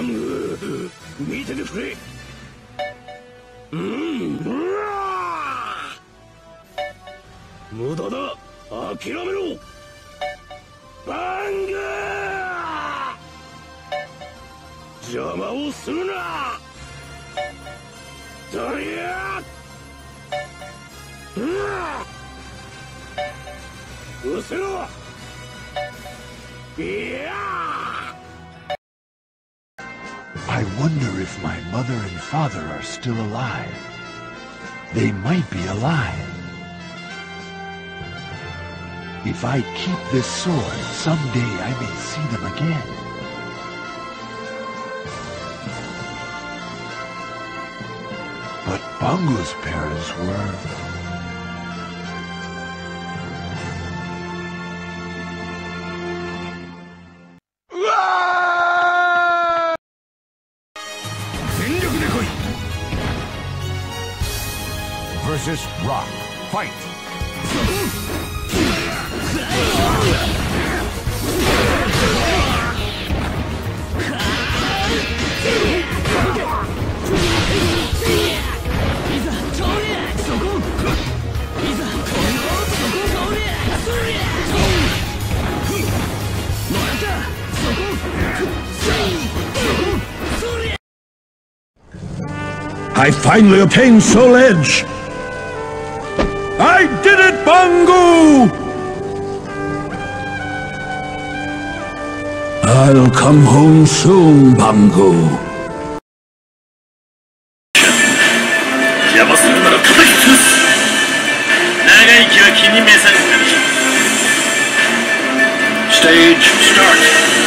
バング見ててくれ。うん。うわ無駄だ。諦めろ。バング邪魔をするな。ダリアうわ。うせろ。いや。I wonder if my mother and father are still alive. They might be alive. If I keep this sword, someday I may see them again. But Bangoo's parents were... versus Rock. Fight! I finally obtained Soul Edge! I did it, Bangoo! I'll come home soon, Bangoo. Stage starts.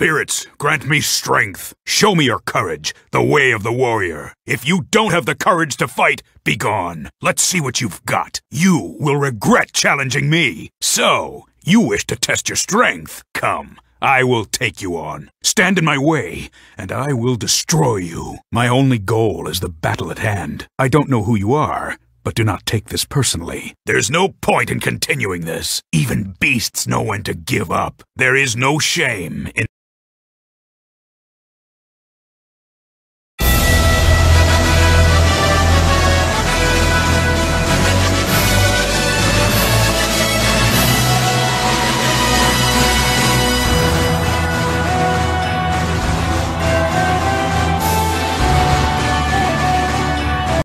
Spirits, grant me strength. Show me your courage, the way of the warrior. If you don't have the courage to fight, be gone. Let's see what you've got. You will regret challenging me. So, you wish to test your strength? Come. I will take you on. Stand in my way, and I will destroy you. My only goal is the battle at hand. I don't know who you are, but do not take this personally. There's no point in continuing this. Even beasts know when to give up. There is no shame in